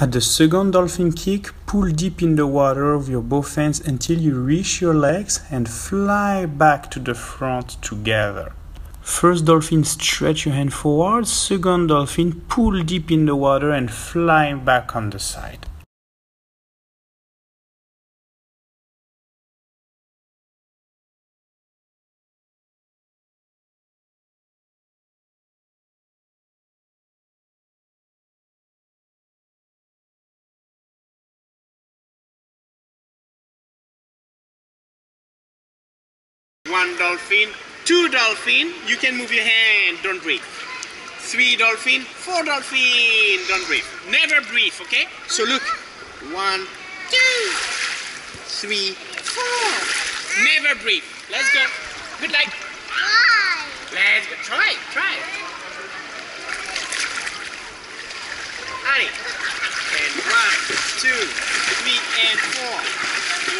At the second dolphin kick, pull deep in the water with your both hands until you reach your legs and fly back to the front together. First dolphin, stretch your hand forward. Second dolphin, pull deep in the water and fly back on the side. One dolphin, two dolphin, you can move your hand, don't breathe. Three dolphin, four dolphin, don't breathe. Never breathe, okay? So look, one, two, three, four. Never breathe. Let's go. Good luck. Let's go. Try, try. Honey. And one, two, three, and four.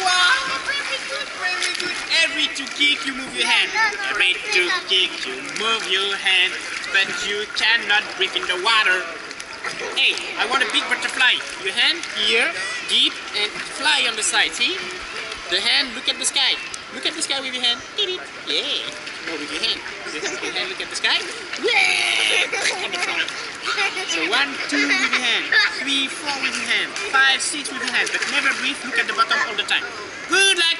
Wow, very good, very good. Two kick, you move your hand. Every two kick, you move your hand, but you cannot breathe in the water. Hey, I want a big butterfly. Your hand here, deep, and fly on the side. See? The hand, look at the sky. Look at the sky with your hand. Yeah. No, with your hand. With your hand, look at the sky. Yeah. On the front. So one, two with your hand, three, four with your hand, five, six with your hand, but never breathe, look at the bottom all the time. Good, like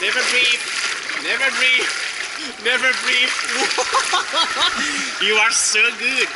Never breathe, never breathe, never breathe. you are so good.